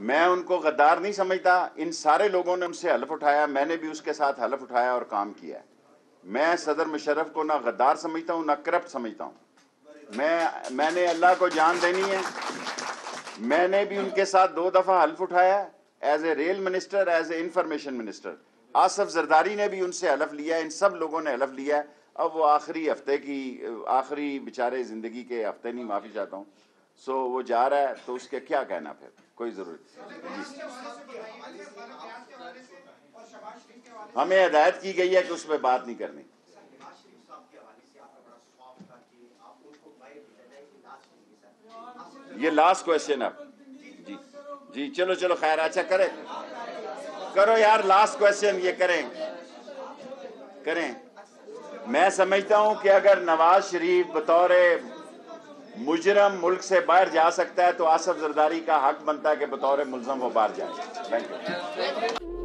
میں ان کو غدار نہیں سمجھتا، ان سارے لوگوں نے ان سے حلف اٹھایا، میں نے بھی اس کے ساتھ حلف اٹھایا اور کام کیا ہے۔ میں صدر مشرف کو نہ غدار سمجھتا ہوں، نہ کرپٹ سمجھتا ہوں۔ میں میں نے اللہ کو جان دینی ہے۔ میں نے بھی ان کے ساتھ دو دفعہ حلف اٹھایا as a rail minister as a information minister Asif Zardari نے بھی ان سے حلف لیا ہے ان سب لوگوں نے حلف لیا۔ ہے اب وہ آخری ہفتے کی، آخری بیچارے زندگی کے ہفتے نہیں، معافی چاہتا ہوں۔ سو وہ جا رہا ہے تو اس کے کیا کہنا پھر؟ کوئی ضرورت جی۔ ہمیں ہدایت کی گئی ہے کہ اس پہ بات نہیں کرنی۔ یہ لاسٹ کوشچن اب جی۔ جی۔ چلو چلو، خیر اچھا کرے کرو یار لاسٹ کوشچن یہ کریں۔ کریں۔ میں سمجھتا ہوں کہ اگر نواز شریف بطور مجرم ملک سے باہر جا سکتا ہے تو آصف زرداری کا حق بنتا ہے کہ بطور ملزم وہ باہر جائے۔ Thank you